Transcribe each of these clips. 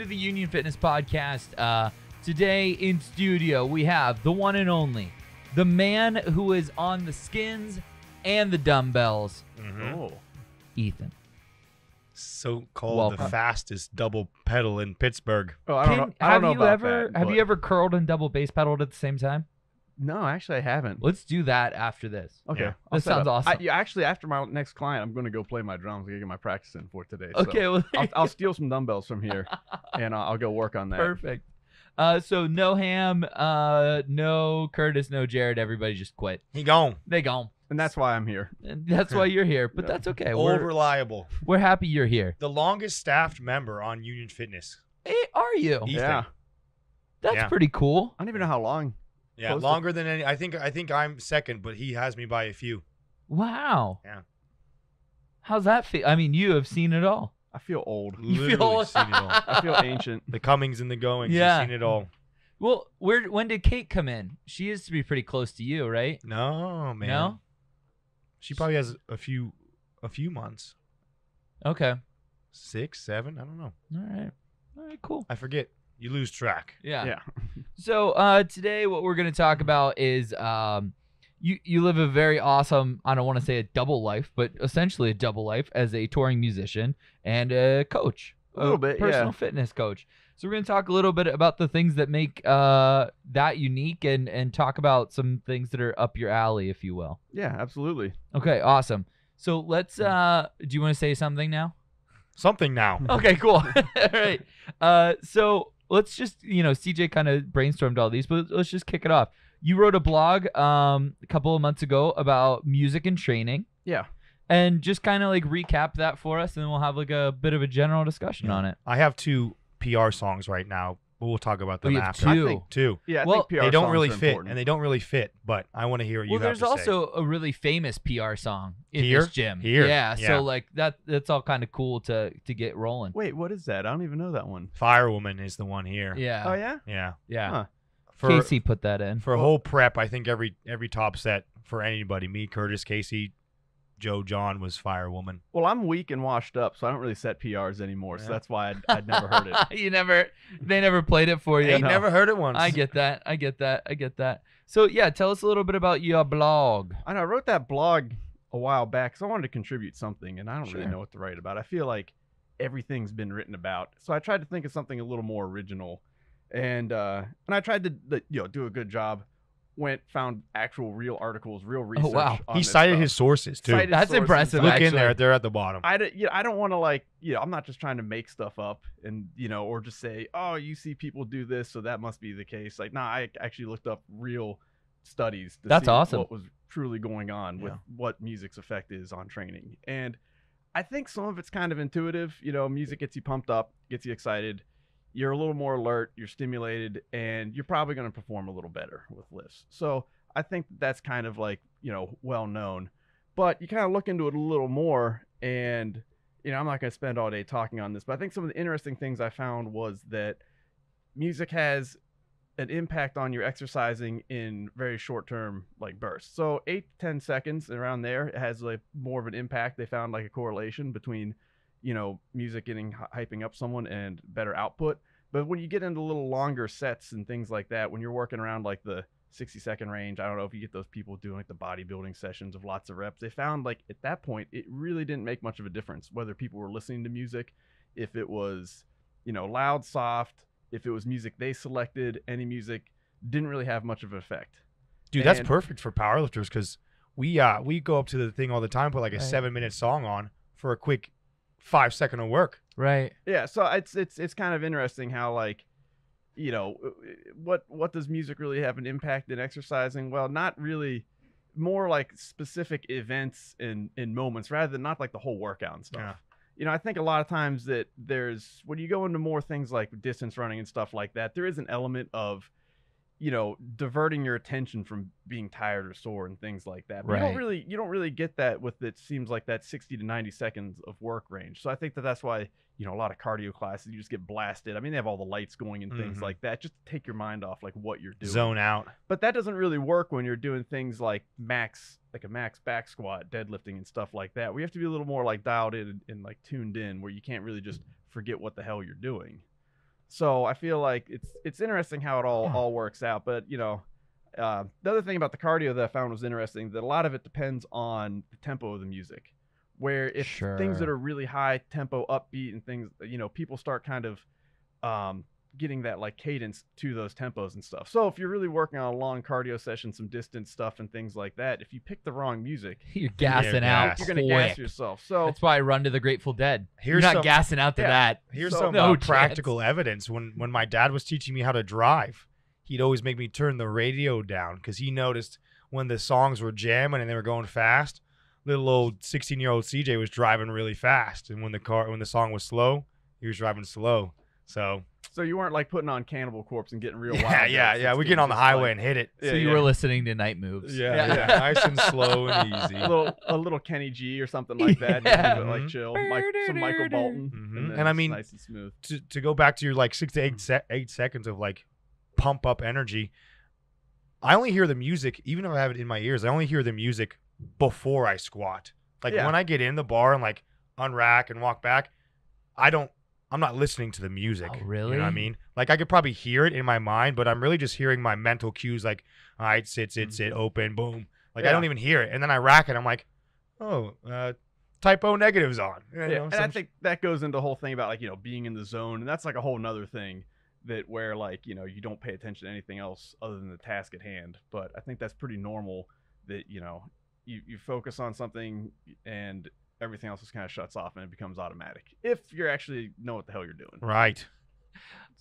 to the Union Fitness Podcast. Uh, today in studio, we have the one and only, the man who is on the skins and the dumbbells, Oh. Ethan. So called Welcome. the fastest double pedal in Pittsburgh. Oh, I don't Can- know. I don't have know you about ever that, have but- you ever curled and double bass pedaled at the same time? No, actually, I haven't. Let's do that after this. Okay, Yeah. I'll That sounds up. I, awesome. yeah, actually, after my next client, I'm going to go play my drums. I get my practice in for today. so Okay, well, I'll, I'll steal some dumbbells from here, and I'll, I'll go work on that. Perfect. Uh, so no Ham, uh, no Curtis, no Jared. Everybody just quit. He gone. They gone. And that's why I'm here. And that's why you're here. But Yeah. that's okay. Old We're, reliable. we're happy you're here. The longest staffed member on Union Fitness. Hey, are you? Ethan. Yeah, That's Yeah. pretty cool. I don't even know how long. Yeah, Close to- longer than any. I think. I think I'm second, but he has me by a few. Wow. Yeah. How's that feel? I mean, you have seen it all. I feel old. You Literally seen it all. I feel ancient. The comings and the goings. Yeah. You've seen it all. Well, where when did Kate come in? She used to be pretty close to you, right? No man. No. She probably has a few, a few months. Okay. Six, seven. I don't know. All right. All right. Cool. I forget. You lose track. Yeah. Yeah. So uh, today, what we're going to talk about is um, you you live a very awesome. I don't want to say a double life, but essentially a double life as a touring musician and a coach, A little bit, personal yeah. fitness coach. So we're going to talk a little bit about the things that make uh, that unique, and and talk about some things that are up your alley, if you will. Yeah, absolutely. Okay, awesome. So let's. Uh, do you want to say something now? Something now. Okay, cool. all right. Uh, so let's just, you know, CJ kind of brainstormed all these, but let's just kick it off. You wrote a blog um, a couple of months ago about music and training, Yeah. and just kind of like recap that for us, and then we'll have like a bit of a general discussion Yeah. on it. I have two PR songs right now, but we'll talk about them you have after. two. think- Two. Yeah, I Well, think PR they don't songs really are fit, important. and they don't really fit. But I want to hear what you well, have there's to say. also a really famous PR song in Here? this gym. Here? Yeah, Yeah. So like that, that's all kind of cool to to get rolling. Wait, what is that? I don't even know that one. Fire Woman is the one here. Yeah. Oh yeah. Yeah. Yeah. Huh. For Casey put that in. for a whole prep, I think every every top set for anybody, me, Curtis, Casey, Joe, John was Fire Woman. Well, I'm weak and washed up, so I don't really set PRs anymore. Yeah. So that's why I'd, I'd never heard it. you never, they never played it for you. Ain't no. never heard it once. I get that. I get that. I get that. So yeah, tell us a little bit about your blog. I know I wrote that blog a while back because I wanted to contribute something, and I don't really know what to write about. I feel like everything's been written about, so I tried to think of something a little more original, and uh, and I tried to you know do a good job. Went found actual real articles, real research. Oh wow. on He this cited stuff. his sources too. Cited That's sources. impressive, Look actually. in there; they're at the bottom. I don't, you know, I don't want to like, you know, I'm not just trying to make stuff up and, you know, or just say, oh, you see people do this, so that must be the case. Like, nah, I actually looked up real studies. To That's see awesome. What was truly going on with what music's effect is on training. And I think some of it's kind of intuitive. You know, music gets you pumped up, gets you excited. You're a little more alert, you're stimulated, and you're probably going to perform a little better with lifts. So I think that's kind of like, you know, well known. But you kind of look into it a little more, and, you know, I'm not going to spend all day talking on this, but I think some of the interesting things I found was that music has an impact on your exercising in very short term like bursts. So eight to ten seconds around there it has like more of an impact. They found like a correlation between, you know, music getting hyping up someone and better output. But when you get into little longer sets and things like that, when you're working around like the 60 second range, I don't know if you get those people doing like the bodybuilding sessions of lots of reps. They found like at that point it really didn't make much of a difference whether people were listening to music, if it was, you know, loud, soft, if it was music they selected, any music didn't really have much of an effect. Dude, that's perfect for powerlifters because we uh we go up to the thing all the time, put like a Right. seven minute song on for a quick five second of work. Right. Yeah, so it's it's it's kind of interesting how like you know uh, what what does music really have an impact in exercising? Well, not really more like specific events and in moments rather than not like the whole workout and stuff. Yeah. You know, I think a lot of times that there's when you go into more things like distance running and stuff like that, there is an element of you know diverting your attention from being tired or sore and things like that. But you don't really you don't really get that with it seems like that 60 to 90 seconds of work range. So I think that that's why you know a lot of cardio classes you just get blasted. I mean they have all the lights going and things Mhm. like that just to take your mind off like what you're doing. Zone out. But that doesn't really work when you're doing things like max, like a max back squat, deadlifting, and stuff like that. We have to be a little more like dialed in and, and like tuned in, where you can't really just forget what the hell you're doing. So I feel like it's it's interesting how it all Huh. all works out. But you know, uh, the other thing about the cardio that I found was interesting that a lot of it depends on the tempo of the music. Where if things that are really high tempo, upbeat, and things, you know, people start kind of um, getting that like cadence to those tempos and stuff. So if you're really working on a long cardio session, some distance stuff and things like that, if you pick the wrong music, You're gassing Yeah, out. gas. you're gonna quick. gas yourself. So That's why I run to the Grateful Dead. Here's You're not some- gassing out to Yeah. that. Here's So- some No uh, chance. practical evidence. When when my dad was teaching me how to drive, he'd always make me turn the radio down because he noticed when the songs were jamming and they were going fast, little old 16 year old CJ was driving really fast, and when the car when the song was slow, he was driving slow. So so you weren't like putting on Cannibal Corpse and getting real wild. yeah, yeah, yeah. We it's get on the highway like- and hit it. Yeah, so you yeah. were listening to night moves. Yeah, yeah. Nice and slow and easy. a little a little Kenny G or something like that. Yeah. keep it, like chill, Mike, some Michael Bolton, Mhm. then And I mean, nice and smooth. to, to go back to your like six to eight se- eight seconds of like pump up energy. I only hear the music, even if I have it in my ears. I only hear the music before I squat. Like Yeah. when I get in the bar and like unrack and walk back, I don't. I'm not listening to the music. Oh, You know really? what I mean? Like I could probably hear it in my mind, but I'm really just hearing my mental cues. Like, all right, sit, sit, sit, open, boom. Like I don't even hear it, and then I rack it. I'm like, oh, uh, typo negatives on. You Yeah, know, and I think that goes into the whole thing about like you know being in the zone, and that's like a whole nother thing that where like you know you don't pay attention to anything else other than the task at hand. But I think that's pretty normal that you know you you focus on something and everything else just kind of shuts off and it becomes automatic if you actually know what the hell you're doing. right.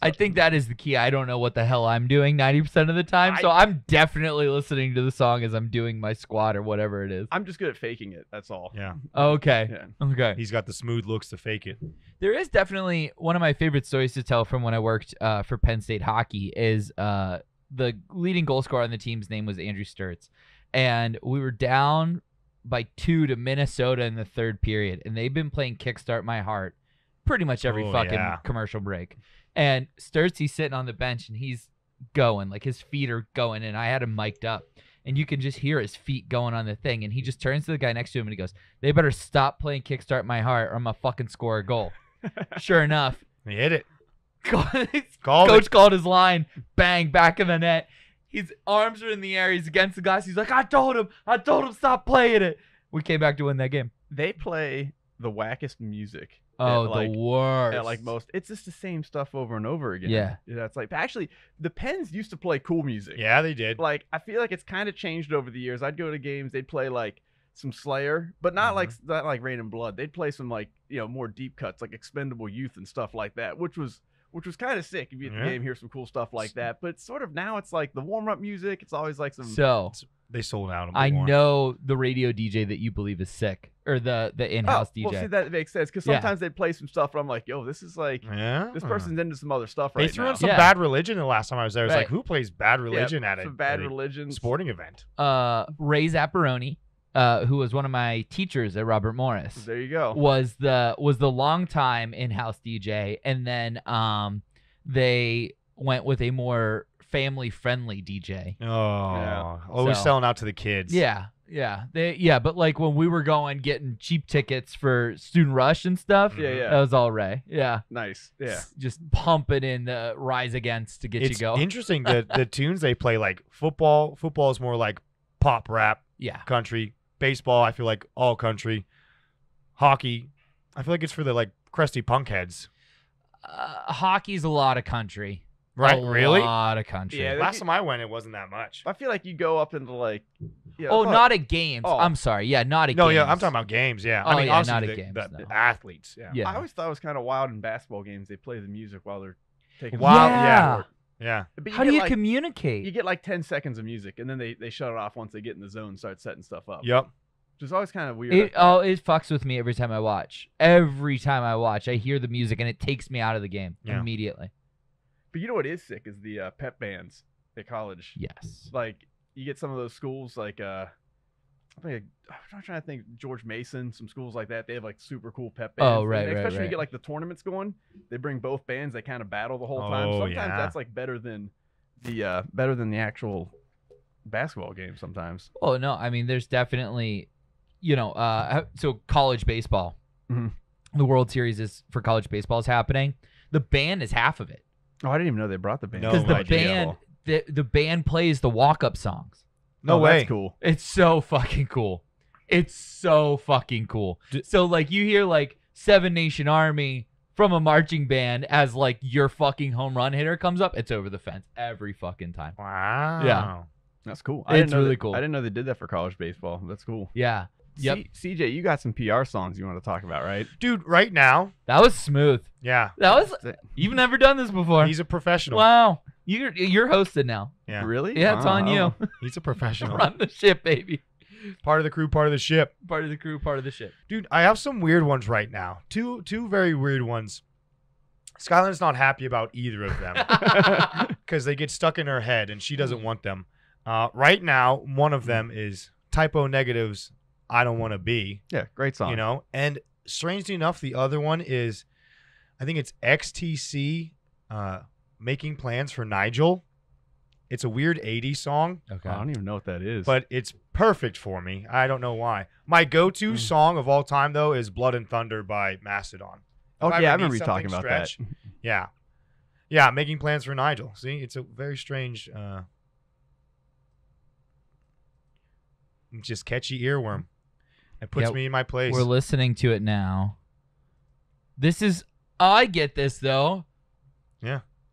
I think that is the key. I don't know what the hell I'm doing 90% of the time. so I'm definitely listening to the song as I'm doing my squat or whatever it is. I'm just good at faking it. That's all. Yeah. Okay. Yeah. Okay. He's got the smooth looks to fake it. There is definitely one of my favorite stories to tell from when I worked uh, for Penn State hockey is uh, the leading goal scorer on the team's name was Andrew Sturtz. And we were down by two to Minnesota in the third period. And they've been playing Kickstart My Heart pretty much every Oh, fucking yeah. commercial break. And he's sitting on the bench and he's going, like his feet are going. And I had him mic'd up. And you can just hear his feet going on the thing. And he just turns to the guy next to him and he goes, They better stop playing Kickstart My Heart or I'm going to fucking score a goal. Sure enough, He hit it. coach Called it. called his line, bang, back of the net. His arms are in the air. He's against the glass. He's like, I told him, I told him, stop playing it. We came back to win that game. They play the wackest music. at, Oh, like, the worst. at like most. It's just the same stuff over and over again. Yeah. That's like actually the Pens used to play cool music. Yeah, they did. Like I feel like it's kind of changed over the years. I'd go to games, they'd play like some Slayer, but not like Mm-hmm. not like Raining Blood. They'd play some like you know more deep cuts, like Expendable Youth and stuff like that, which was which was kind of sick. If you at the Yeah. game, hear some cool stuff like that. But sort of now it's like the warm up music. It's always like some. So They sold out. I more. know the radio DJ that you believe is sick, or the the in-house oh, well, see that makes sense because Yeah. sometimes they play some stuff, and I'm like, yo, this is like Yeah. this person's into some other stuff right They right threw now. in some Yeah. bad religion the last time I was there. I was Right. like, who plays bad religion at, a, bad at a sporting event? uh, Ray Zapparoni, uh, who was one of my teachers at Robert Morris. There you go. was the was the long time in-house DJ and then um they went with a more family friendly DJ. Oh, yeah. always So- selling out to the kids. Yeah. Yeah. They yeah, but like when we were going getting cheap tickets for Student Rush and stuff, Yeah, yeah. that was all Ray. Yeah. Nice. Yeah. S- Just pumping in the Rise Against to get It's you go. interesting the the tunes they play like football. Football is more like pop rap yeah. country. Baseball, I feel like all country. Hockey, I feel like it's for the like crusty punk heads. Uh, hockey's a lot of country. Right? A really? A lot of country. Yeah, Last time I went, it wasn't that much. I feel like you go up into like. Yeah, oh, I not at games. Oh. I'm sorry. Yeah, not at No, games. yeah, I'm talking about games. Yeah, Oh, I mean, yeah, obviously not the, at games, the no. athletes. Yeah. Yeah. I always thought it was kind of wild in basketball games. They play the music while they're taking. Wow. Yeah. Yeah. Yeah. But How do you like, communicate? You get like ten seconds of music, and then they they shut it off once they get in the zone, and start setting stuff up. Yep. Which is always kind of weird. It oh, it fucks with me every time I watch. Every time I watch, I hear the music and it takes me out of the game Yeah. immediately. but you know what is sick is the uh, pep bands at college. Yes. Like you get some of those schools like uh. I think I'm trying to think George Mason, some schools like that. They have like super cool pep bands. Oh, and right, Especially right, when you get like the tournaments going, they bring both bands. They kind of battle the whole time. Oh, Sometimes yeah. that's like better than the uh better than the actual basketball game. Sometimes. Oh no, I mean, there's definitely, you know, uh, so college baseball, Mhm. the World Series is for college baseball is happening. The band is half of it. Oh, I didn't even know they brought the band. No because the idea. band the, the band plays the walk up songs. No oh, way. That's cool. It's so fucking cool. It's so fucking cool. D- so like you hear like Seven Nation Army from a marching band as like your fucking home run hitter comes up, it's over the fence every fucking time. Wow. Yeah. That's cool. I didn't It's know really that- cool. I didn't know they did that for college baseball. That's cool. Yeah. Yep. C- CJ, you got some PR songs you want to talk about, right? Dude, right now, That was smooth. yeah, That was you've never done this before. he's a professional. Wow. You're you're hosted now. Yeah. Really? Yeah, it's on you. He's a professional. Run the ship, baby. part of the crew, part of the ship. Part of the crew, part of the ship. Dude, I have some weird ones right now. Two two very weird ones. Skyland's not happy about either of them because they get stuck in her head and she doesn't want them. Uh, right now, one of them is Type O Negative's. I don't want to be. yeah, great song. You know, and strangely enough, the other one is, I think it's XTC, uh, making plans for Nigel. It's a weird '80s song, Okay. I don't even know what that is. but it's perfect for me. I don't know why. My go-to Mm. song of all time though is "Blood and Thunder" by Mastodon. oh if I yeah, I ever remember you talking about stretch, Yeah, yeah, making plans for Nigel. See, it's a very strange, uh, just catchy earworm. It puts Yeah, me in my place. We're listening to it now. This is I get this though.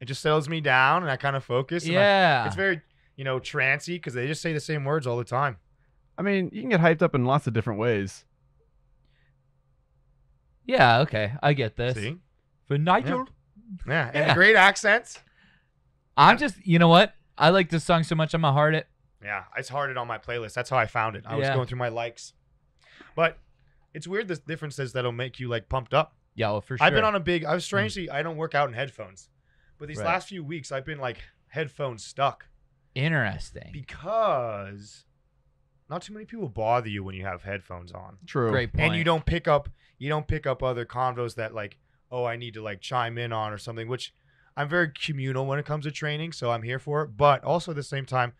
It just settles me down, and I kind of focus. and I- Yeah. it's very, you know, trancy because they just say the same words all the time. I mean, you can get hyped up in lots of different ways. yeah, okay. I get this. See, For Nigel. yeah, and Yeah. great accents. I'm just you know what? I like this song so much I'm gonna heart it. Yeah, it's hearted on my playlist. That's how I found it. I was going through my likes, but it's weird the differences that'll make you like pumped up. Yeah, well, for sure. I've been on a big. I was mm. strangely. I don't work out in headphones, but these Right. last few weeks I've been like headphones stuck interesting. because not too many people bother you when you have headphones on. True. Great point. and you don't pick up you don't pick up other convos that like oh i need to like chime in on or something which i'm very communal when it comes to training so i'm here for it but also at the same time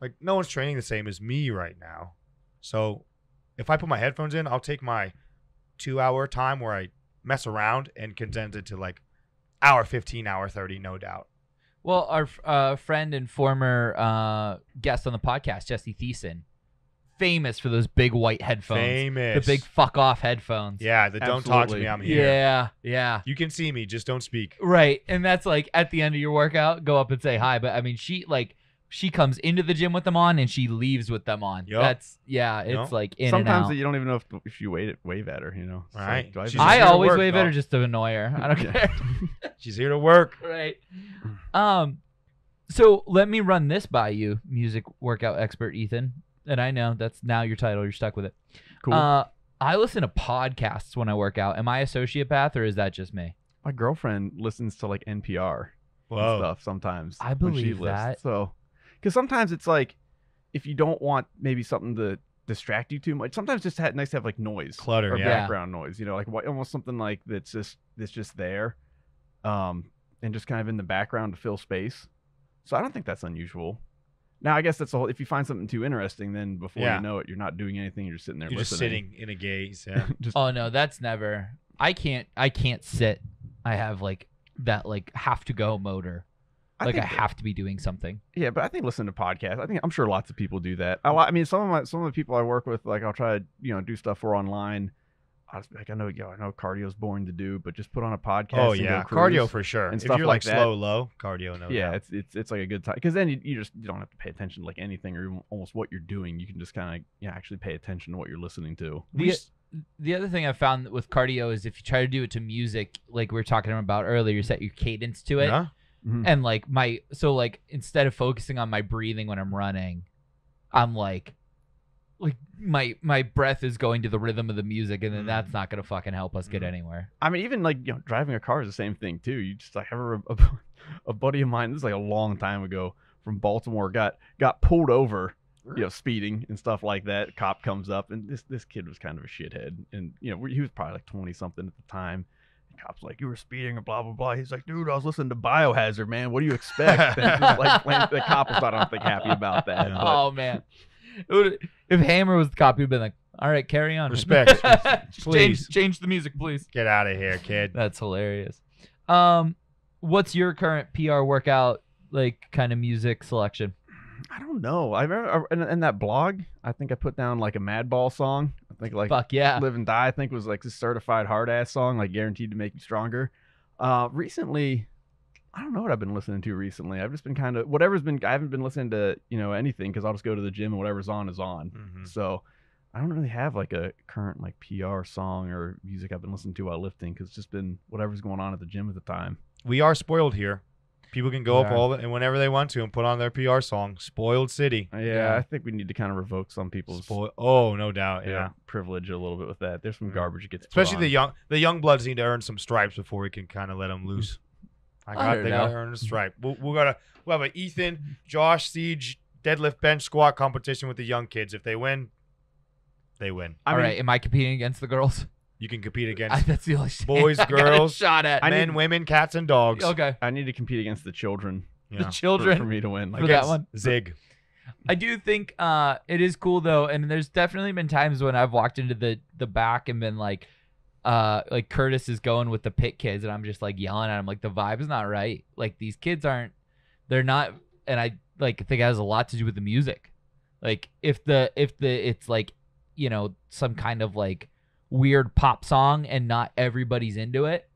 like no one's training the same as me right now so if i put my headphones in i'll take my two hour time where i mess around and condense it to like hour 15 hour 30 no doubt Well, our uh, friend and former uh, guest on the podcast, Jesse Thiessen, famous for those big white headphones, famous the big fuck off headphones. yeah the don't talk to me i'm here yeah, yeah. you can see me just don't speak Right, and that's like at the end of your workout, go up and say hi. But I mean, she like she comes into the gym with them on and she leaves with them on. Yup. That's yeah, it's Yup. like in Sometimes and out. you don't even know if, if you wave, wave at her, you know. It's like, Right. do I She's even- just I always work, wave at her just to annoy her. I don't care. she's here to work right. Um, so let me run this by you, music workout expert Ethan. And I know that's now your title. You're stuck with it. cool. Uh, I listen to podcasts when I work out. Am I a sociopath or is that just me? My girlfriend listens to like NPR and stuff sometimes. I when she believe lifts. that. So, because sometimes it's like, if you don't want maybe something to distract you too much, sometimes just ha- nice to have like noise, Clutter, or yeah. background noise. You know, like what, almost something like that's just that's just there, um, and just kind of in the background to fill space. So I don't think that's unusual. Now I guess that's the whole. If you find something too interesting, then before Yeah. you know it, you're not doing anything. You're just sitting there You're just listening. sitting in a gaze. Yeah. just Oh no, that's never. I can't. I can't sit. I have like that like have to go motor. I Like I, have to be doing something. Yeah, but I think listening to podcasts. I think I'm sure lots of people do that. I, I mean, some of my some of the people I work with, like I'll try to you know do stuff for online. I was like, I know, yeah, I know cardio's boring to do, but just put on a podcast. Oh yeah, cardio for sure. and if stuff you're like like, that. slow, low, cardio, no. yeah, doubt. it's it's it's like a good time because then you, you just you don't have to pay attention to like anything or even almost what you're doing. You can just kind of yeah actually pay attention to what you're listening to. The, the other thing I found with cardio is if you try to do it to music, like we were talking about earlier, you set your cadence to it. Yeah? Mhm. and like my so like instead of focusing on my breathing when I'm running, I'm like like my my breath is going to the rhythm of the music and then Mm. that's not gonna fucking help us get Mm. anywhere. I mean, even like you know, driving a car is the same thing too. You just like have a, a, a buddy of mine. This is like a long time ago from Baltimore. Got got pulled over, you know, speeding and stuff like that. Cop comes up, and this this kid was kind of a shithead, and you know, he was probably like twenty something at the time. The cop's like, "You were speeding," and blah blah blah. He's like, "Dude, I was listening to Biohazard, man. What do you expect?" Like, the cop was not, I don't think, happy about that. Yeah. oh man. It would- if Hammer was the cop, he'd been like, All right, carry on. Respect. Please. Change, change the music, please. Get out of here, kid. That's hilarious. Um, what's your current PR workout like kind of music selection? I don't know. I remember in, in that blog, I think I put down like a Madball song. I think like Fuck yeah. Live and Die. I think was like this certified hard ass song, like guaranteed to make you stronger. Uh, recently, I don't know what I've been listening to recently. I've just been kind of whatever's been. I haven't been listening to you know anything because I'll just go to the gym and whatever's on is on. Mhm. So I don't really have like a current like PR song or music I've been listening to while lifting because it's just been whatever's going on at the gym at the time. We are spoiled here. People can go We up all the, and whenever they want to and put on their PR song. Spoiled city. Yeah, Yeah. I think we need to kind of revoke some people's Spoil- oh, no doubt. you know, Yeah. privilege a little bit with that. There's some Yeah. garbage that gets put Especially the young the young bloods need to earn some stripes before we can kind of let them loose. I I got don't they got to earn a stripe. We'll, we're gonna we'll have an Ethan, Josh, CJ deadlift bench squat competition with the young kids. If they win, they win. I All mean, right, am I competing against the girls? You can compete I, against that's the only shit boys, I got a girls, shot at. I men, need- women, cats, and dogs. okay, I need to compete against the children Yeah. the for, children. for me to win. For Like, that Against one. Zig. I do think uh, it is cool though, and there's definitely been times when I've walked into the the back and been like, uh, like Curtis is going with the pit kids, and I'm just like yelling at him, like the vibe is not right. Like these kids aren't, they're not, and I like think it has a lot to do with the music. Like if the if the it's like, you know, some kind of like weird pop song and not everybody's into it.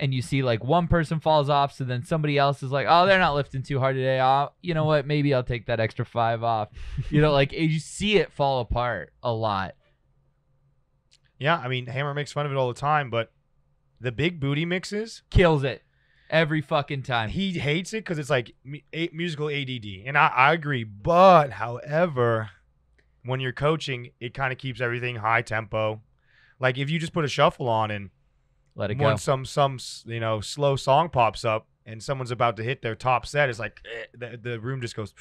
And you see like one person falls off, so then somebody else is like, "Oh, they're not lifting too hard today. Oh, you know what? Maybe I'll take that extra five off." You know, like you see it fall apart a lot. Yeah, I mean Hammer makes fun of it all the time, but the big booty mixes, Kills it every fucking time. he hates it because it's like musical ADD, and I, I agree. But however, when you're coaching, it kind of keeps everything high tempo. Like if you just put a shuffle on and Let it go. when some some you know slow song pops up and someone's about to hit their top set, it's like eh, the, the room just goes.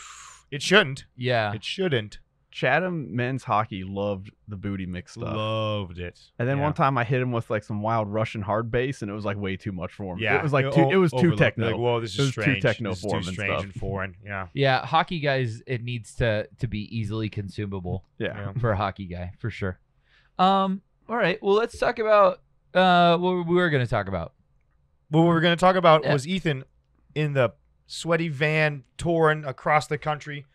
It shouldn't. Yeah. It shouldn't. Chatham men's hockey loved the booty mix stuff. Loved it. and then Yeah. one time I hit him with like some wild Russian hard bass, and it was like way too much for him. Yeah, it was like too, it was too overlooked. techno. Like, whoa, this is It was too strange. techno this for him too and strange stuff. and foreign. Yeah. Yeah, hockey guys, it needs to to be easily consumable yeah. Yeah. for a hockey guy for sure. Um. All right. Well, let's talk about uh what we were gonna talk about. What we were going to talk about Yeah. was Ethan in the sweaty van touring across the country,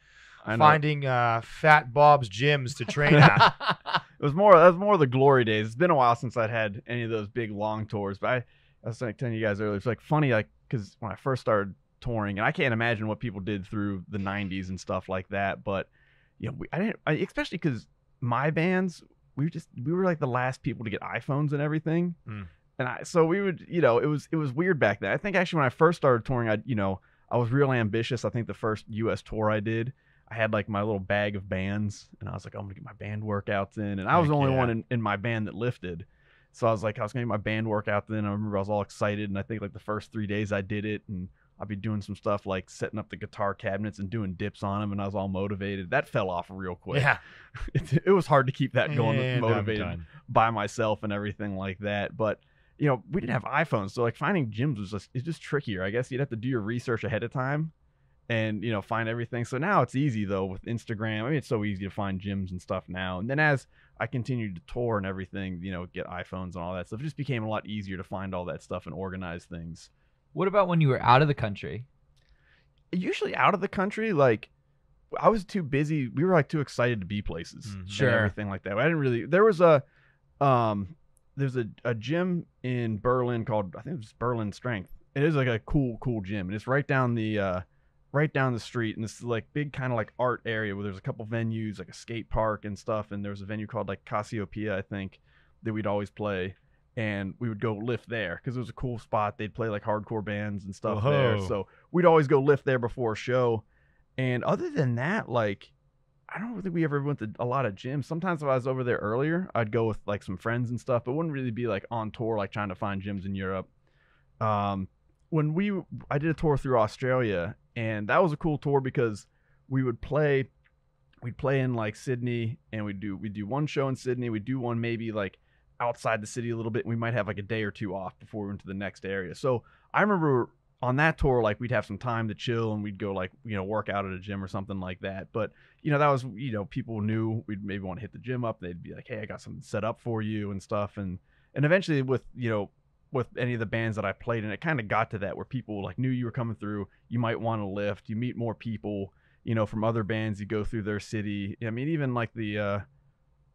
finding uh, Fat Bob's gyms to train at. It was more. That was more the glory days. It's been a while since I'd had any of those big long tours. But I, I was like telling you guys earlier. It's like funny, like because when I first started touring, and I can't imagine what people did through the '90s and stuff like that. But you know, we, I didn't, I, especially because my bands, we were just we were like the last people to get iPhones and everything. Mm. And I, so we would, you know, it was it was weird back then. I think actually when I first started touring, I, you know, I was real ambitious. I think the first U.S. tour I did. I had like my little bag of bands, and I was like, I'm gonna get my band workouts in. And I was Heck the only yeah. one in, in my band that lifted. So I was like, I was gonna get my band workouts in. I remember I was all excited, and I think like the first three days I did it, and I'd be doing some stuff like setting up the guitar cabinets and doing dips on them, and I was all motivated. That fell off real quick. yeah. It, it was hard to keep that going, And motivated by myself and everything like that. But you know, we didn't have iPhones, so like finding gyms was just it's just trickier. I guess you'd have to do your research ahead of time and you know find everything. So now it's easy though with Instagram. I mean, it's so easy to find gyms and stuff now. And then as I continued to tour and everything, you know, get iPhones and all that stuff, it just became a lot easier to find all that stuff and organize things. What about when you were out of the country? Usually out of the country, like I was too busy. We were like too excited to be places. Mhm. and Sure. everything like that. I didn't really. There was a, um, there's a, a gym in Berlin called I think it was Berlin Strength. It is like a cool cool gym, and it's right down the, uh, right down the street, and it's like big kind of like art area where there's a couple venues like a skate park and stuff, and there was a venue called like Cassiopeia I think that we'd always play. And we would go lift there because it was a cool spot. They'd play like hardcore bands and stuff there. So we'd always go lift there before a show. And other than that, like I don't think we ever went to a lot of gyms. Sometimes if I was over there earlier, I'd go with like some friends and stuff, but wouldn't really be like on tour, like trying to find gyms in Europe. Um, when we, I did a tour through Australia, and that was a cool tour because we would play, we'd play in like Sydney, and we'd do we would do one show in Sydney, we'd do one maybe like outside the city a little bit. And we might have like a day or two off before we went to the next area. So I remember on that tour, like we'd have some time to chill and we'd go like, you know, work out at a gym or something like that. But, you know, that was, you know, people knew we'd maybe want to hit the gym up. They'd be like, hey, I got something set up for you and stuff. And, and eventually with, you know, with any of the bands that I played and It kind of got to that where people like knew you were coming through. You might want to lift. You meet more people, you know, from other bands. You go through their city. I mean, even like the uh,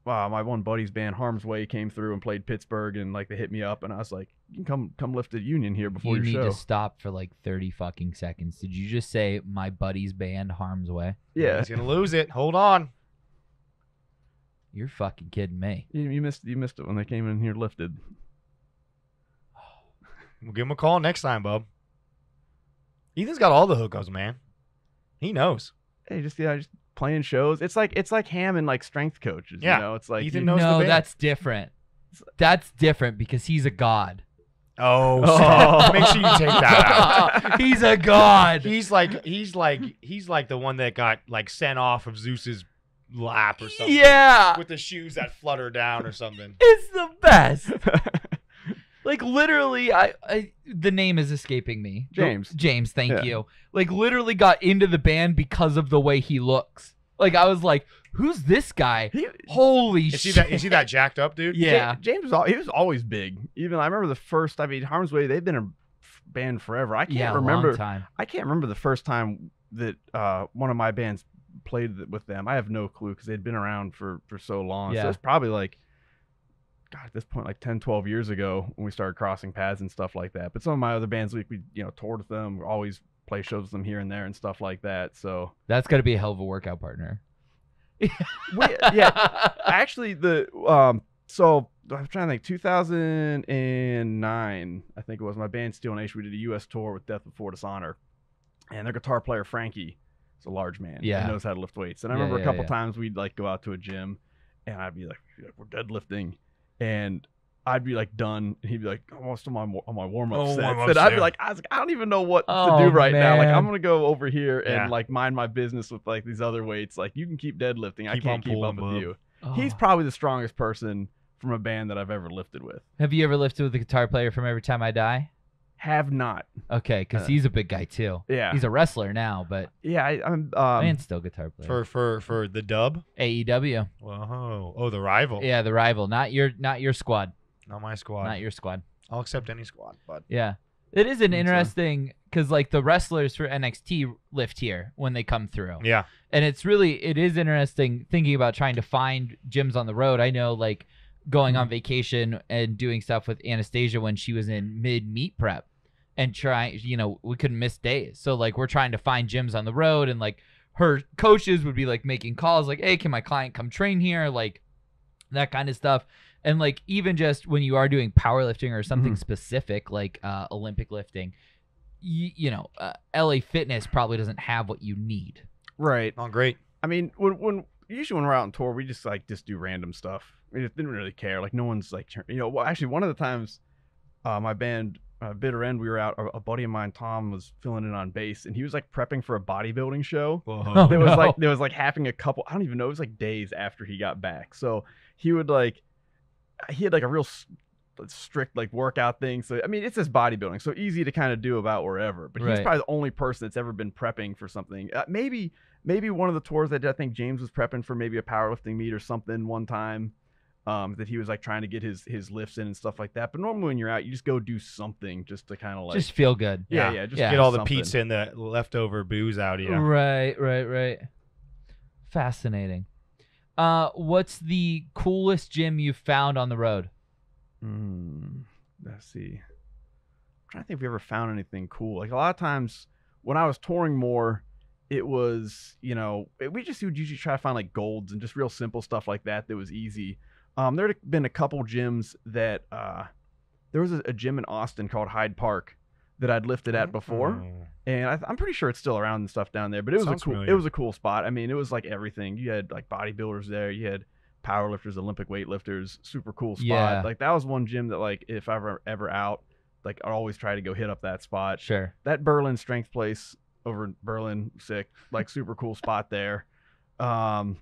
wow, my one buddy's band Harm's Way came through and played Pittsburgh, and like they hit me up, and I was like, you can come come lift at Union here before you your need to stop for like 30 fucking seconds. Did you just say my buddy's band Harm's Way? yeah, He's gonna lose it. Hold on. You're fucking kidding me. you, you missed you missed it when they came in here lifted. We'll give him a call next time, bub. Ethan's got all the hookups, man. He knows. Hey, just yeah, just playing shows. It's like it's like ham and like strength coaches. Yeah. you know, it's like Ethan you- knows the no, band. that's different. That's different because he's a god. Oh, Oh. make sure you take that out. he's a god. He's like he's like he's like the one that got like sent off of Zeus's lap or something. Yeah. With the shoes that flutter down or something. It's the best. Like literally, I, I the name is escaping me. James. James, thank Yeah. you. Like literally got into the band because of the way he looks. Like I was like, who's this guy? he, Holy Is he shit! that is he that jacked up dude? Yeah. Ja- James was al- he was always big. Even I remember the first. I mean, Harm's Way. They've been a f- band forever. I can't yeah, remember. long time. I can't remember the first time that uh, one of my bands played with them. I have no clue because they'd been around for for so long. Yeah. So it's probably like, God, at this point, like 10, 12 years ago when we started crossing paths and stuff like that. But some of my other bands, we, we you know toured with them. We always play shows with them here and there and stuff like that. So That's got to be a hell of a workout partner. we, yeah, actually the um so I'm trying to think 2009 I think it was my band Steel Nation we did a US tour with Death Before Dishonor and their guitar player Frankie is a large man Yeah. he knows how to lift weights and I Yeah, remember yeah, a couple yeah. times we'd like go out to a gym and I'd be like we're deadlifting and I'd be like done and he'd be like I'm almost on my on my warm up Oh, sets and I'd be like I was like I don't even know what Oh, to do right now like. I'm gonna go over here and Yeah. like mind my business with like these other weights like you can keep deadlifting I Keep on can't keep up with bub. you Oh. He's probably the strongest person from a band that I've ever lifted with. Have you ever lifted with the guitar player from Every Time I Die? Have not. Okay, because Uh, he's a big guy too. Yeah. He's a wrestler now, but yeah, I, I'm um man's still guitar player. For for for the dub. AEW. Whoa. Oh, the rival. Yeah, the rival, not your not your squad, Not my squad. not your squad. I'll accept any squad, but Yeah. It is an Think so. interesting because like the wrestlers for NXT lift here when they come through. yeah. and it's really it is interesting thinking about trying to find gyms on the road i know like going Mm-hmm. on vacation and doing stuff with anastasia when she was in mid meat prep and trying you know we couldn't miss days so like we're trying to find gyms on the road and like her coaches would be like making calls like hey can my client come train here like that kind of stuff and like even just when you are doing powerlifting or something Mhm. specific like uh, olympic lifting you, you know uh, la fitness probably doesn't have what you need right. Oh, great. I mean, when when usually when we're out on tour, we just like just do random stuff. We just didn't really care. Like no one's like you know. Well, actually, one of the times, uh, my band uh, Bitter End, we were out. A, a buddy of mine, Tom, was filling in on bass, and he was like prepping for a bodybuilding show. Whoa. there was like there was like happening a couple i don't even know it was like days after he got back so he would like he had like a real strict like workout thing so i mean it's just bodybuilding so easy to kind of do about wherever but he's Right. probably the only person that's ever been prepping for something uh, maybe maybe one of the tours that i think james was prepping for maybe a powerlifting meet or something one time um, that he was like trying to get his his lifts in and stuff like that but normally when you're out you just go do something just to kind of like just feel good yeah yeah, yeah just yeah. Get all the something. pizza and the leftover booze out of you. Right, right, right. Fascinating. Uh, what's the coolest gym you've found on the road? Mm, let's see. I'm trying to think if we ever found anything cool. Like a lot of times when I was touring more, it was, you know, we just would usually try to find like Gold's and just real simple stuff like that that was easy. Um, there had been a couple gyms that uh, there was a, a gym in Austin called Hyde Park that I'd lifted at before, Oh. and I, I'm pretty sure it's still around and stuff down there. But it was Sounds a cool, familiar. it was a cool spot. I mean, it was like everything. You had like bodybuilders there. You had powerlifters, Olympic weightlifters. Super cool spot. Yeah. Like that was one gym that like if I ever ever out, like I always try to go hit up that spot. Sure. That Berlin strength place over in Berlin, sick. Like super cool spot there. Um,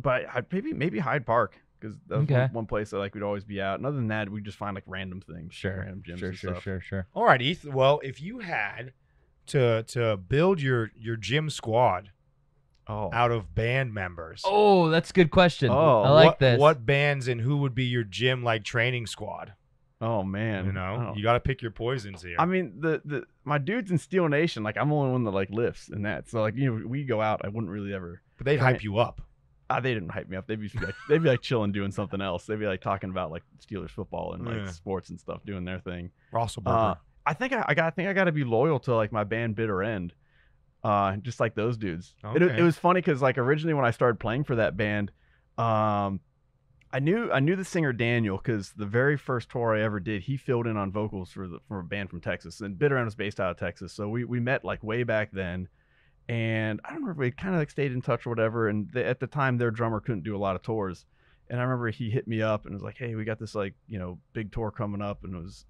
but I, maybe maybe Hyde Park because that was Okay. one, one place that like we'd always be out. And other than that, we just find like random things, Sure. random gyms Sure, and sure, stuff. sure, sure. All right, Ethan. Well, if you had to to build your your gym squad Oh, out of band members, Oh, that's a good question. Oh, I like what, this. What bands and who would be your gym like training squad? Oh man, you know, Oh. you got to pick your poisons here. I mean, the the my dudes in Steel Nation, like I'm the only one that like lifts and that. So like you know, we go out, I wouldn't really ever. but they'd hype you up. Ah, they didn't hype me up. They'd be like they'd be like chilling, doing something else. They'd be like talking about like Steelers football and like Yeah. sports and stuff, doing their thing. Russell Uh, I think I, I got I think I got to be loyal to like my band Bitter End, uh, just like those dudes. It, it was funny because like originally when I started playing for that band, um, I knew I knew the singer Daniel because the very first tour I ever did, he filled in on vocals for the for a band from Texas, and Bitter End was based out of Texas, so we we met like way back then. And I don't remember we kind of like stayed in touch or whatever. And they, at the time, their drummer couldn't do a lot of tours. And I remember he hit me up and was like, "Hey, we got this like you know big tour coming up," and it was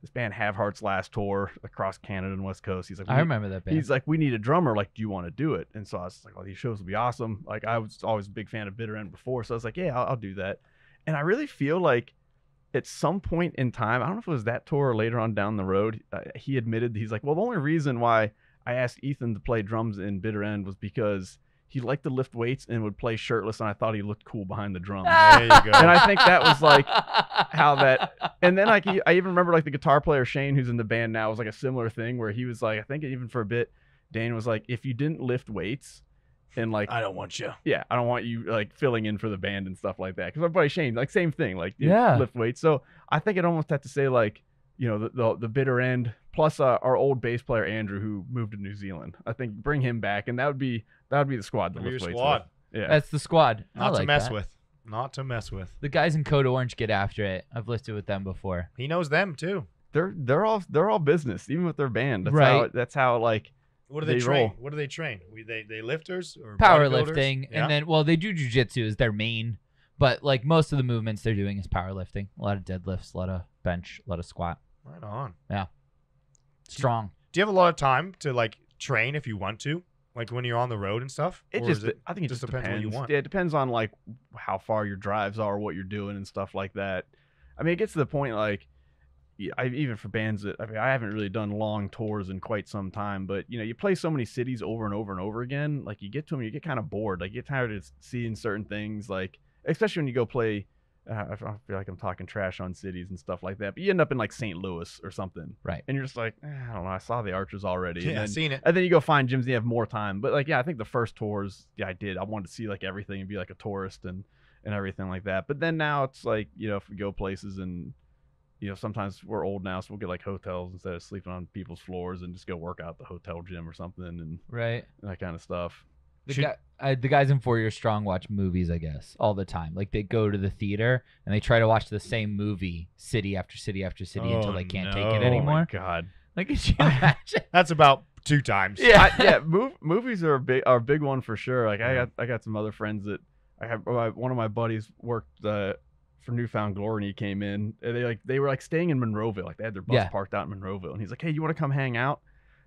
this band Have Heart's last tour across Canada and West Coast. He's like, I remember that band. He's like, we need a drummer. Like, do you want to do it? And so I was like, oh, these shows will be awesome. Like, I was always a big fan of Bitter End before, so I was like, yeah, I'll, I'll do that. And I really feel like at some point in time, I don't know if it was that tour or later on down the road, uh, he admitted he's like, well, the only reason why I asked Ethan to play drums in Bitter End was because he liked to lift weights and would play shirtless, and I thought he looked cool behind the drums. There you go. and I think that was like how that and then like I even remember like the guitar player Shane who's in the band now was like a similar thing where he was like I think even for a bit Dane was like if you didn't lift weights and like I don't want you. yeah I don't want you like filling in for the band and stuff like that because my buddy Shane like same thing like Yeah. lift weights so I think it almost had to say like you know the the, the bitter end plus uh, our old bass player Andrew who moved to New Zealand I think bring him back and that would be that would be the squad to Your lift weights squad. with. yeah That's the squad. I Not to mess that. with. Not to mess with. The guys in Code Orange get after it. I've lifted with them before. He knows them too. they're they're all they're all business even with their band that's how Right. that's how like What do they, They train? roll. What do they train? We they they lifters or? Powerlifting, Yeah. and then well, they do jujitsu is their main, but like most of the movements they're doing is powerlifting. A lot of deadlifts, a lot of bench, a lot of squat. Right on. Yeah. Strong. Do you have a lot of time to like train if you want to, like when you're on the road and stuff? It Or just, is it I think it just just depends depends. what you want? Yeah, it depends on like how far your drives are, what you're doing, and stuff like that. I mean, it gets to the point like, I, even for bands that I mean, I haven't really done long tours in quite some time, but you know, you play so many cities over and over and over again. Like you get to them, you get kind of bored. Like you get tired of seeing certain things. Like especially when you go play. Uh, I feel like I'm talking trash on cities and stuff like that, but you end up in like St. Louis or something, Right. And you're just like, eh, I don't know. I saw the Archers already. and yeah, then- I've seen it. and then you go find gyms and you have more time. But like, yeah, I think the first tours, yeah, I did. I wanted to see like everything and be like a tourist and and everything like that. But then now it's like, you know, if we go places and you know, sometimes we're old now, so we'll get like hotels instead of sleeping on people's floors and just go work out at the hotel gym or something and Right. that kind of stuff. The, Should- guy, uh, the guys in Four Year Strong watch movies, I guess, all the time. Like they go to the theater and they try to watch the same movie city after city after city until Oh, they can't take it Oh anymore. Oh my god. Like, could you imagine? That's about two times. Yeah. I, yeah, mov- movies are a big are a big one for sure. Like I got I got some other friends that I have. my- One of my buddies worked uh, for New Found Glory, and he came in. And they like they were like staying in Monroeville. Like they had their bus Yeah. parked out in Monroeville, and he's like, "Hey, you want to come hang out?"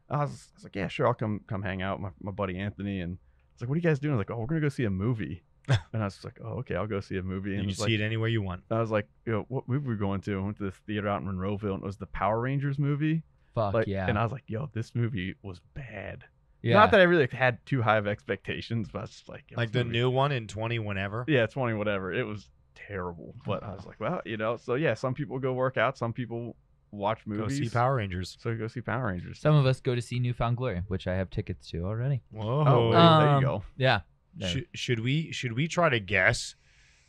I was, I was like, "Yeah, sure, I'll come come hang out." My my buddy Anthony and I was like, "What are you guys doing?" I was like, "Oh, we're gonna go see a movie." and I was like, "Oh, okay, I'll go see a movie." And You can it's like, see it anywhere you want. I was like, you know, what movie were we going to? I went to this theater out in Monroeville, and it was the Power Rangers movie. Fuck Like, yeah. And I was like, "Yo, this movie was bad." yeah. Not that I really had too high of expectations, but I was just like, Like the movie- new one in 20 whenever. yeah, twenty whatever. It was terrible, but I was like, well, you know, so yeah, some people go work out, some people watch movies. Go see Power Rangers. So go see Power Rangers. Some of us go to see New Found Glory, which I have tickets to already. Whoa. oh, there, Um, there you go. Yeah. Yeah. Should, should we should we try to guess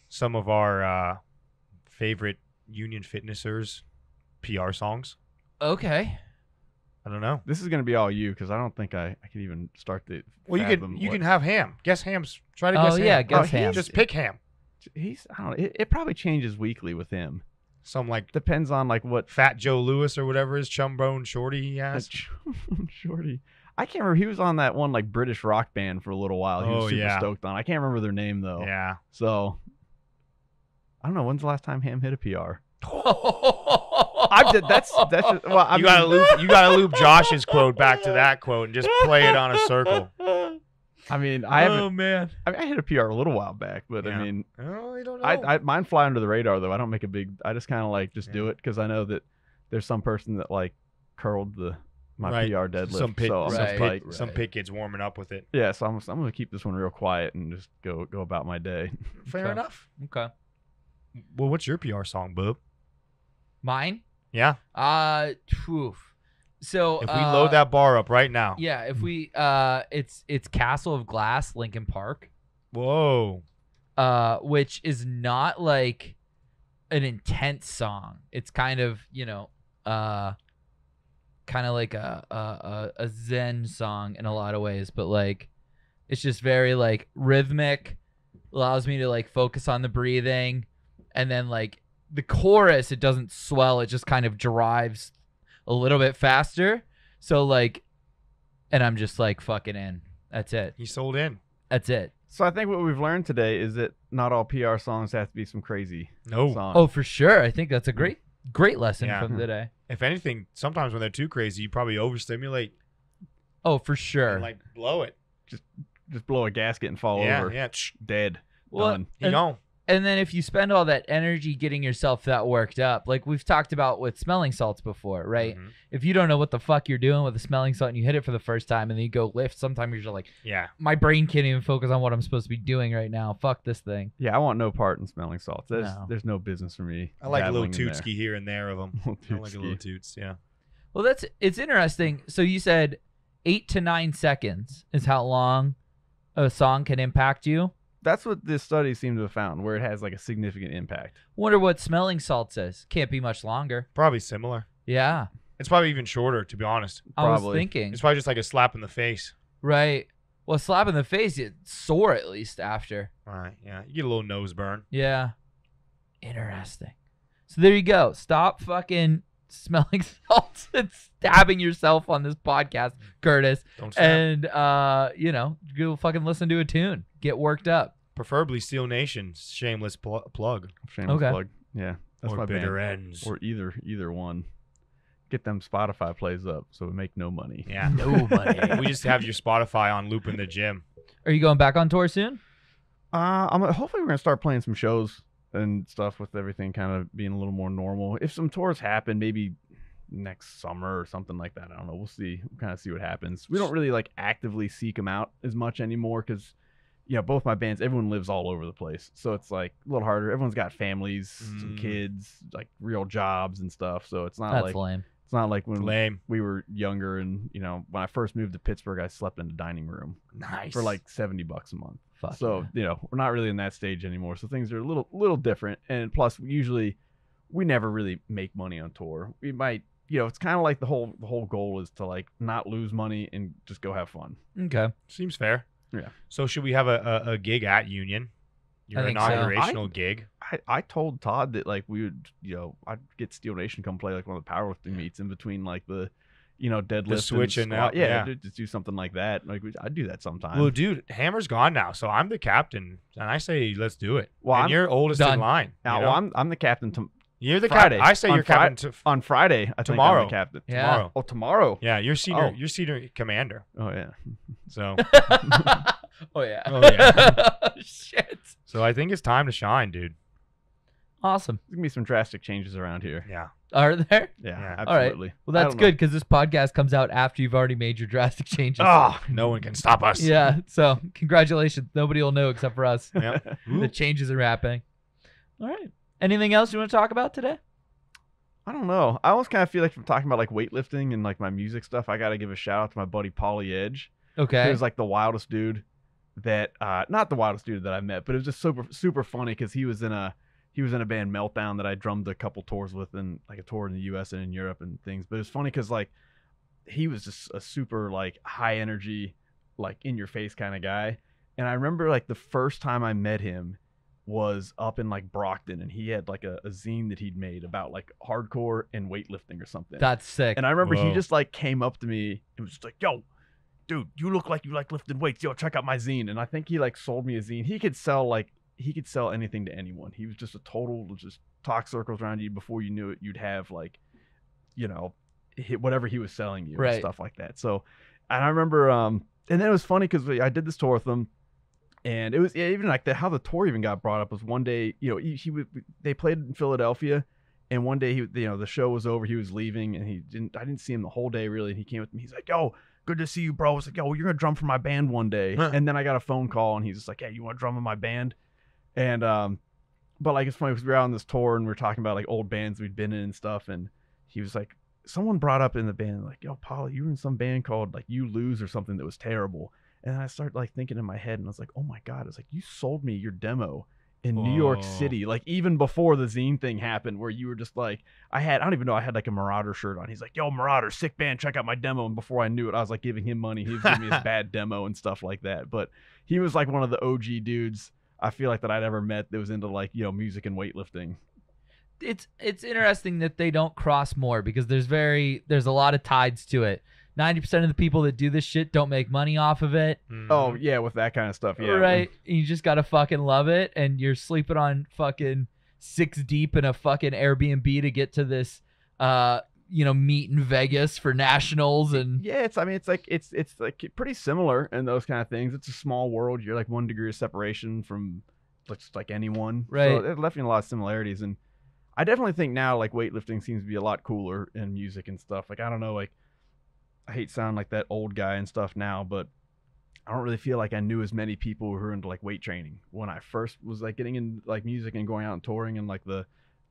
some of our uh, favorite Union Fitnessers PR songs? Okay. I don't know. This is gonna be all you because I don't think I, I can even start the. Well, you fathom can you what- can have ham. Guess hams. Try to Oh guess yeah, ham. guess Oh, ham. Just pick ham. He's I don't know. It, it probably changes weekly with him. Some like Depends on like what Fat Joe Lewis or whatever his chum bone shorty he has. Shorty. I can't remember. He was on that one like British rock band for a little while. He was Oh, super yeah. stoked on. I can't remember their name though. Yeah. So I don't know. When's the last time Ham hit a PR? I did. That's that's just, well. I you gotta loop you gotta loop Josh's quote back to that quote and just play it on a circle. I mean, I haven't. Oh man. I, mean, I hit a PR a little while back, but Yeah. I mean, Oh, I don't know. I, I mine fly under the radar though. I don't make a big. I just kind of like just do it because I know that there's some person that like curled the my Right. PR deadlift. some pit, so I'm some, Right, just pit, like, right. some pit kids warming up with it. yeah. So I'm I'm gonna keep this one real quiet and just go go about my day. Fair Okay. enough. Okay. Well, what's your PR song, bub? Mine? Yeah. Uh, phew. So If we uh, load that bar up right now. yeah, if we uh, it's it's Castle of Glass, Linkin Park, Whoa. uh, which is not like an intense song. It's kind of you know, uh, kind of like a, a a a Zen song in a lot of ways, but like it's just very like rhythmic, allows me to like focus on the breathing, and then like the chorus, it doesn't swell, it just kind of drives a little bit faster. So like, and I'm just like fucking in. That's it. He sold in. That's it. So I think what we've learned today is that not all PR songs have to be some crazy No. song. Oh, for sure. I think that's a great, great lesson Yeah. from today. If anything, sometimes when they're too crazy, you probably overstimulate Oh, for sure. and like blow it. just just blow a gasket and fall yeah, over, yeah. Shh. dead. well, done. He and, gone. And then if you spend all that energy getting yourself that worked up, like we've talked about with smelling salts before, right? Mhm. If you don't know what the fuck you're doing with a smelling salt and you hit it for the first time and then you go lift, sometimes you're just like, Yeah. my brain can't even focus on what I'm supposed to be doing right now. Fuck this thing. Yeah, I want no part in smelling salts. There's No. there's no business for me. I like a little dabbling tootski here and there of them. I like a little toots. Yeah. Well, that's it's interesting. So you said eight to nine seconds is how long a song can impact you. That's what this study seemed to have found, where it has like a significant impact. Wonder what smelling salt says. Can't be much longer. Probably similar. Yeah, It's probably even shorter, to be honest. I was Probably. thinking. It's probably just like a slap in the face. Right. Well, slap in the face, it's sore at least after. All right. Yeah. You get a little nose burn. Yeah. Interesting. So there you go. Stop fucking smelling salts and stabbing yourself on this podcast, Curtis. Don't snap. And uh, you know, go fucking listen to a tune. Get worked up. Preferably Steel Nation, shameless pl- plug. Shameless Okay. plug. Yeah, that's or my bitter band. ends. Or either either one. Get them Spotify plays up so we make no money. yeah. No money. we just have your Spotify on loop in the gym. Are you going back on tour soon? Uh, I'm hopefully we're gonna start playing some shows and stuff with everything kind of being a little more normal. If some tours happen, maybe next summer or something like that. I don't know. We'll see. We'll kind of see what happens. We don't really like actively seek them out as much anymore because, you know, both my bands, everyone lives all over the place, so it's like a little harder. Everyone's got families, some Mm. kids, like real jobs and stuff. So it's not That's like lame. It's not like when Lame. we were younger and you know when I first moved to Pittsburgh, I slept in the dining room Nice. for like seventy bucks a month. Fuck. So yeah. you know we're not really in that stage anymore. So things are a little little different. And plus, we usually we never really make money on tour. We might, you know, it's kind of like the whole the whole goal is to like not lose money and just go have fun. Okay. Seems fair. Yeah. So should we have a, a, a gig at Union? Your I think so. inaugurational gig. I, I told Todd that like we would, you know, I'd get Steel Nation come play like one of the powerlifting meets in between like the, you know, deadlift, switching and squat. out, Yeah, yeah. ju- just do something like that. Like I'd do that sometime. Well, dude, Hammer's gone now, so I'm the captain, and I say let's do it. Well, and I'm you're oldest done. in line. now, you know? well, I'm I'm the captain to, you're the Friday. captain. I say On you're Fri- captain to, on Friday. I think I'm Tomorrow. the captain. Yeah. tomorrow. Oh, tomorrow. Yeah, you're senior. Oh. You're senior commander. Oh yeah. So, oh yeah. Oh, yeah. Shit. so I think it's time to shine, dude. Awesome. There's gonna be some drastic changes around here. Yeah. Are there? Yeah, Yeah. All right. absolutely. Well, that's good because this podcast comes out after you've already made your drastic changes. Oh, no one can stop us. Yeah. So congratulations. Nobody will know except for us. Yep. The changes are happening. All right. Anything else you want to talk about today? I don't know. I almost kind of feel like from talking about like weightlifting and like my music stuff, I got to give a shout out to my buddy Paulie Edge. He Okay. was like the wildest dude that, uh, not the wildest dude that I met, but it was just super super funny because he was in a he was in a band Meltdown that I drummed a couple tours with, and like a tour in the U.S. and in Europe and things. But it was funny because like he was just a super like high energy, like in your face kind of guy. And I remember like the first time I met him was up in like Brockton, and he had like a, a zine that he'd made about like hardcore and weightlifting or something. That's sick. And I remember he just like came up to me and was just like, "Yo, dude, you look like you like lifting weights. Yo, check out my zine." And I think he like sold me a zine. He could sell like he could sell anything to anyone. He was just a total just talk circles around you before you knew it. You'd have like, you know, whatever he was selling you Right. and stuff like that. So, and I remember, um, and then it was funny because I did this tour with him. And it was yeah, even like the, how the tour even got brought up was one day, you know, he, he would, they played in Philadelphia, and one day he, you know, the show was over, he was leaving, and he didn't, I didn't see him the whole day really. And he came with me, he's like, "Yo, good to see you, bro." I was like, "Yo, you're gonna drum for my band one day." Huh. And then I got a phone call, and he's just like, "Hey, you want to drum in my band?" And um, but like it's funny because we were out on this tour and we are talking about like old bands we'd been in and stuff, and he was like, someone brought up in the band like, "Yo, Paul, you were in some band called like You Lose or something that was terrible." And I started like thinking in my head, and I was like, "Oh my god!" It's like you sold me your demo in New York Whoa. City, like even before the zine thing happened, where you were just like, I had, I don't even know, I had like a Marauder shirt on. He's like, "Yo, Marauder, sick band, check out my demo." And before I knew it, I was like giving him money. He was giving me his bad demo and stuff like that. But he was like one of the OG dudes I feel like that I'd ever met that was into like you know music and weightlifting. it's it's interesting that they don't cross more because there's very there's a lot of tides to it. Ninety percent of the people that do this shit don't make money off of it. Mhm. Oh yeah, with that kind of stuff. Yeah, right? You just gotta fucking love it, and you're sleeping on fucking six deep in a fucking Airbnb to get to this, uh, you know, meet in Vegas for nationals, and Yeah, it's. I mean, it's like it's it's like pretty similar in those kind of things. It's a small world. You're like one degree of separation from just like anyone. Right. So it left me a lot of similarities, and I definitely think now like weightlifting seems to be a lot cooler in music and stuff. Like I don't know, like I hate sounding like that old guy and stuff now, but I don't really feel like I knew as many people who were into like weight training when I first was like getting in like music and going out and touring in like the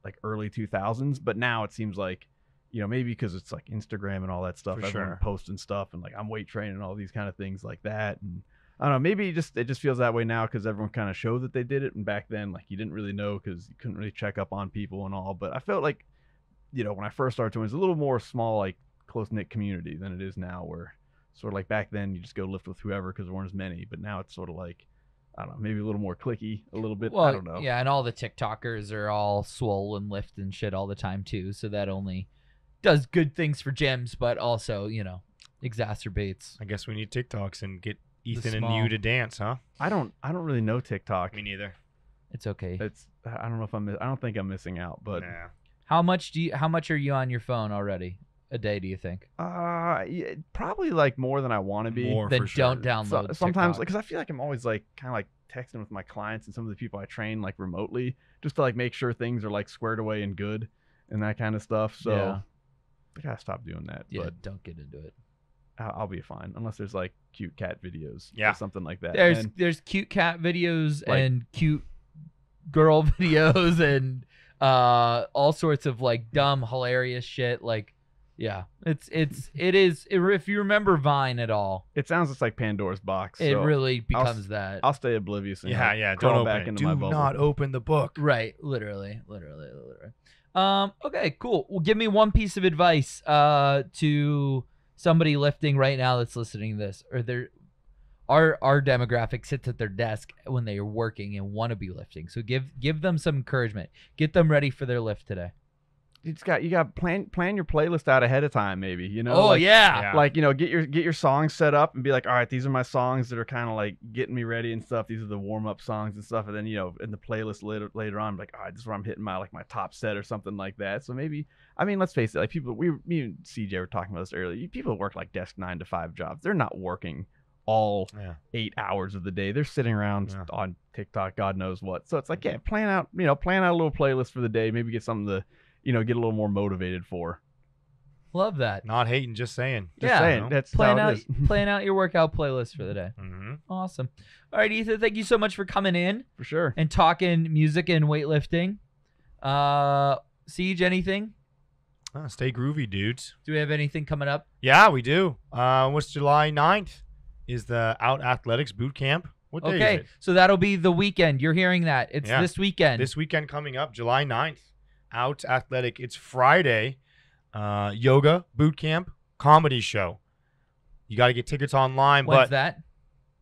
like early 2000s. But now it seems like you know maybe because it's like Instagram and all that stuff, For everyone sure. posting stuff and like I'm weight training and all these kind of things like that. And I don't know, maybe it just it just feels that way now because everyone kind of showed that they did it, and back then like you didn't really know because you couldn't really check up on people and all. But I felt like you know when I first started doing it, it was a little more small like close knit community than it is now where sort of like back then you just go lift with whoever because there weren't as many but now it's sort of like i don't know maybe a little more clicky a little bit well, i don't know yeah, and all the TikTokers are all swole and lift and shit all the time too, so that only does good things for gyms, but also you know exacerbates. I guess we need TikToks and get Ethan and you to dance, huh? i don't i don't really know tiktok Me neither. It's okay. it's i don't know if i'm i don't think i'm missing out but nah. How much do you? How much are you on your phone already a day? Do you think? uh yeah, probably like more than i want to be More Then for sure. don't download. So- sometimes TikTok. because i feel like i'm always like kind of like texting with my clients and some of the people i train like remotely just to like make sure things are like squared away and good and that kind of stuff so Yeah. i gotta stop doing that yeah, but don't get into it. I'll, I'll be fine unless there's like cute cat videos Yeah. or something like that There's And- there's cute cat videos Like- and cute girl videos and uh all sorts of like dumb hilarious shit like yeah. It's it's it is if you remember vine at all. It sounds just like pandora's box it so really I'll becomes that. I'll stay oblivious and Yeah, like, yeah. Don't open back it. into Do my bubble. not open the book. right literally literally literally. Um okay cool. Well give me one piece of advice uh to somebody lifting right now that's listening to this or they're our our demographic sits at their desk when they are working and want to be lifting. So give give them some encouragement. Get them ready for their lift today you just got you got plan plan your playlist out ahead of time maybe you know oh like, yeah. Yeah. like you know get your get your songs set up and be like all right these are my songs that are kind of like getting me ready and stuff. These are the warm-up songs and stuff. And then you know in the playlist later later on like all right this is where i'm hitting my like my top set or something like that. So maybe i mean let's face it like people we me and cj were talking about this earlier. People work like desk nine to five jobs. They're not working all Yeah. eight hours of the day. They're sitting around Yeah. on tiktok god knows what. So it's like mm-hmm. yeah plan out you know plan out a little playlist for the day. Maybe get something to you know get a little more motivated for love that Not hating, just saying. just Yeah. saying that's plan how out it is. plan out your workout playlist for the day Mm-hmm. awesome all right ethan thank you so much for coming in for sure and talking music and weightlifting uh CJ anything Ah, stay groovy, dudes. do we have anything coming up Yeah, we do. Uh, what's July 9th? Is the Out Athletics Boot Camp? What day okay is it? so that'll be the weekend you're hearing that it's Yeah. this weekend This weekend coming up, July 9th. Out Athletic. It's Friday. Uh, yoga, boot camp, comedy show. You got to get tickets online, when's but that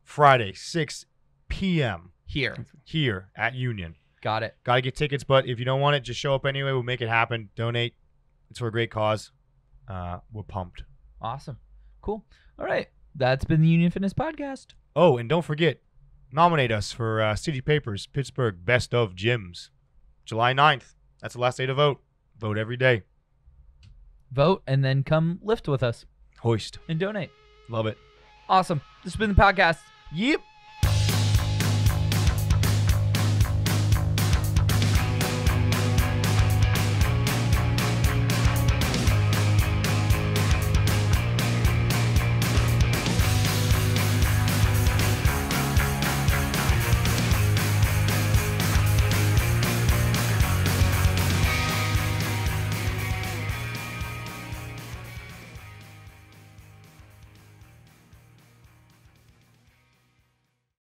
Friday, 6 p.m. here here at Union. got it Got to get tickets, but if you don't want it, just show up anyway. We'll make it happen. Donate. It's for a great cause. Uh, we're pumped. awesome cool all right that's been the union fitness podcast Oh, and don't forget, nominate us for uh, City Papers Pittsburgh Best of Gyms, July 9th. That's the last day to vote. Vote every day. vote and then come lift with us Hoist. and donate Love it. awesome this has been the podcast Yep.